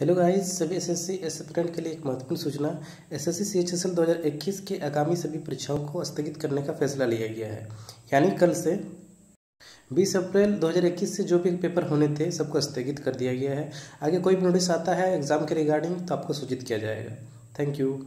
Hello guys, सभी SSC aspirant के लिए एक महत्वपूर्ण सूचना। एसएससी सीएचएसएल 2021 की आगामी सभी परीक्षाओं को स्थगित करने का फैसला लिया गया है। यानी कल से 20 अप्रैल 2021 से जो भी पेपर होने थे, सबको स्थगित कर दिया गया है। आगे कोई भी नोटिस आता है, एग्ज़ाम के रिगार्डिंग तो आपको सूचित किया जाएगा। Thank you.